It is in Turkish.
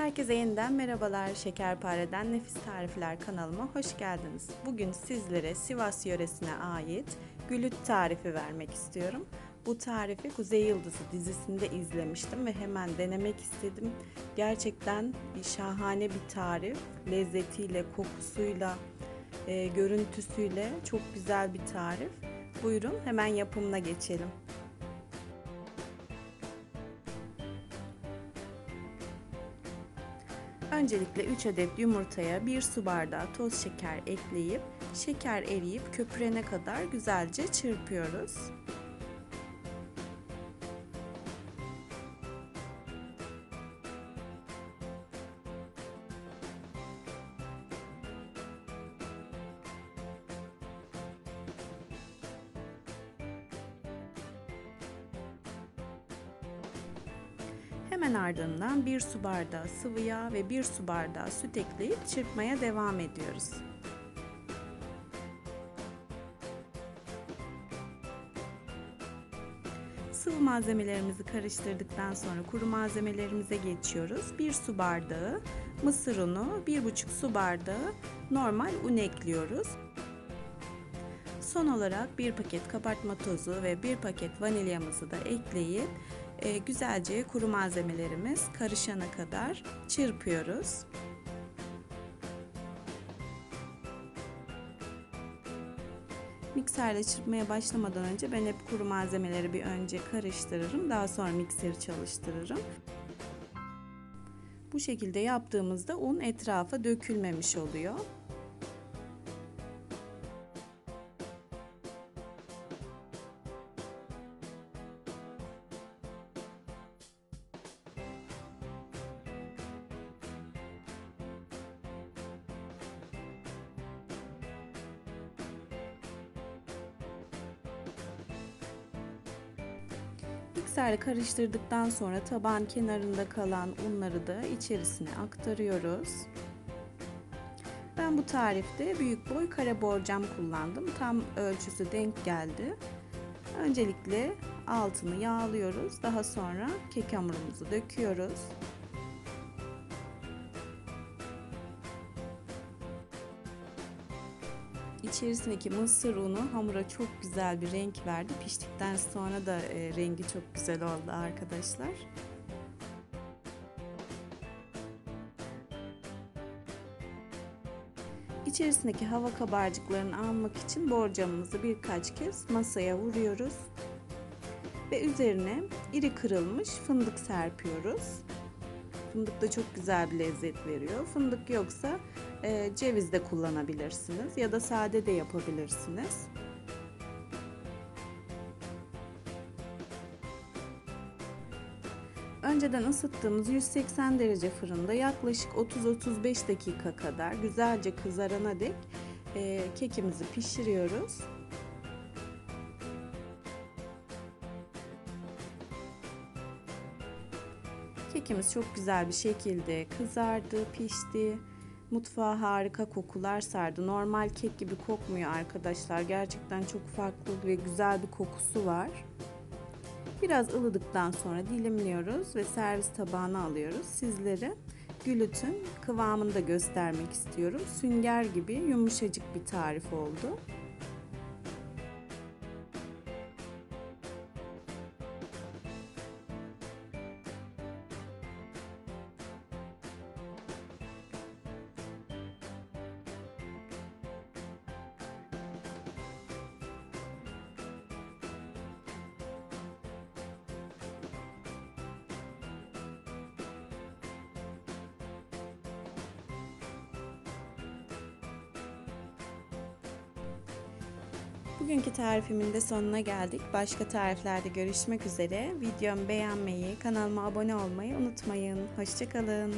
Herkese yeniden merhabalar. Şekerpareden Nefis Tarifler kanalıma hoş geldiniz. Bugün sizlere Sivas yöresine ait gülüt tarifi vermek istiyorum. Bu tarifi Kuzey Yıldızı dizisinde izlemiştim ve hemen denemek istedim. Gerçekten bir şahane bir tarif. Lezzetiyle, kokusuyla, e, görüntüsüyle çok güzel bir tarif. Buyurun hemen yapımına geçelim. Öncelikle 3 adet yumurtaya 1 su bardağı toz şeker ekleyip şeker eriyip köpürene kadar güzelce çırpıyoruz. Hemen ardından 1 su bardağı sıvı yağ ve 1 su bardağı süt ekleyip çırpmaya devam ediyoruz. Sıvı malzemelerimizi karıştırdıktan sonra kuru malzemelerimize geçiyoruz. 1 su bardağı mısır unu, 1,5 su bardağı normal un ekliyoruz. Son olarak 1 paket kabartma tozu ve 1 paket vanilyamızı da ekleyip e, güzelce kuru malzemelerimiz karışana kadar çırpıyoruz. Mikserle çırpmaya başlamadan önce ben hep kuru malzemeleri bir önce karıştırırım. Daha sonra mikseri çalıştırırım. Bu şekilde yaptığımızda un etrafa dökülmemiş oluyor. Mikserle karıştırdıktan sonra taban kenarında kalan unları da içerisine aktarıyoruz. Ben bu tarifte büyük boy kare borcam kullandım. Tam ölçüsü denk geldi. Öncelikle altını yağlıyoruz. Daha sonra kek hamurumuzu döküyoruz. İçerisindeki mısır unu hamura çok güzel bir renk verdi. Piştikten sonra da e, rengi çok güzel oldu arkadaşlar. İçerisindeki hava kabarcıklarını almak için borcamımızı birkaç kez masaya vuruyoruz. Ve üzerine iri kırılmış fındık serpiyoruz. Fındık da çok güzel bir lezzet veriyor. Fındık yoksa e, ceviz de kullanabilirsiniz ya da sade de yapabilirsiniz. Önceden ısıttığımız 180 derece fırında yaklaşık 30-35 dakika kadar güzelce kızarana dek e, kekimizi pişiriyoruz. Kekimiz çok güzel bir şekilde kızardı, pişti. Mutfağa harika kokular sardı. Normal kek gibi kokmuyor arkadaşlar. Gerçekten çok farklı ve güzel bir kokusu var. Biraz ılıdıktan sonra dilimliyoruz ve servis tabağına alıyoruz. Sizlere gülütün kıvamını da göstermek istiyorum. Sünger gibi yumuşacık bir tarif oldu. Bugünkü tarifimin de sonuna geldik. Başka tariflerde görüşmek üzere. Videomu beğenmeyi, kanalıma abone olmayı unutmayın. Hoşçakalın.